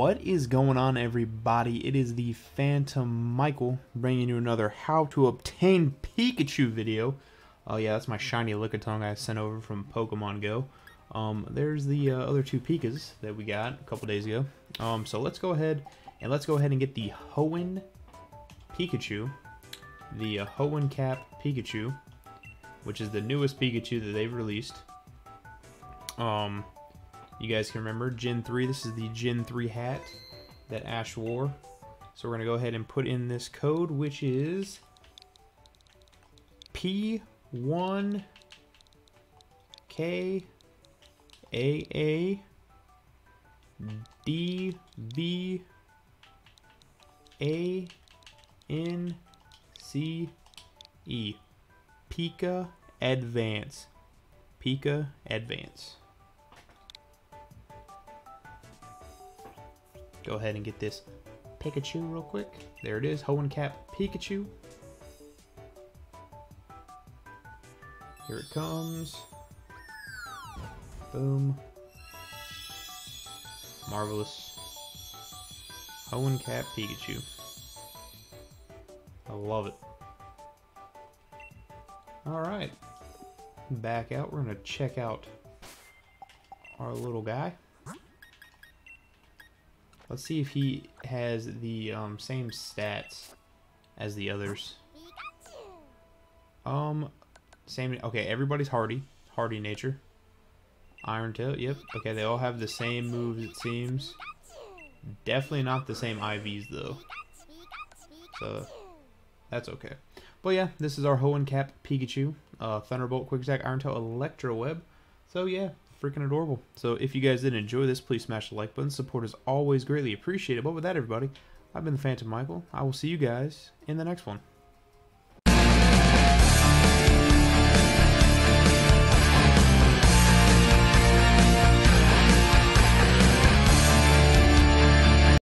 What is going on, everybody? It is the Phantom Michael bringing you another how to obtain Pikachu video. Oh yeah, that's my shiny Lickitung I sent over from Pokemon Go. Um, there's the uh, other two Pikas that we got a couple days ago. Um, so let's go ahead and let's go ahead and get the Hoenn Pikachu, the uh, Hoenn Cap Pikachu, which is the newest Pikachu that they've released. Um, you guys can remember Gen 3. This is the Gen 3 hat that Ash wore. So we're going to go ahead and put in this code, which is P1 K A A D B A N C E. Pika Advance. Pika Advance. Go ahead and get this Pikachu real quick. There it is, Hoenn Cap Pikachu. Here it comes. Boom. Marvelous. Hoenn Cap Pikachu. I love it. Alright. Back out. We're going to check out our little guy. Let's see if he has the um, same stats as the others. Um, same. Okay, everybody's hardy, hardy nature. Iron tail. Yep. Okay, they all have the same moves. It seems. Definitely not the same IVs though. So that's okay. But yeah, this is our Hoenn Cap Pikachu, uh, Thunderbolt, Quick Attack, Iron Tail, Electro Web. So yeah, freaking adorable. So if you guys did enjoy this, please smash the like button. Support is always greatly appreciated. But with that, everybody, I've been the Phantom Michael. I will see you guys in the next one.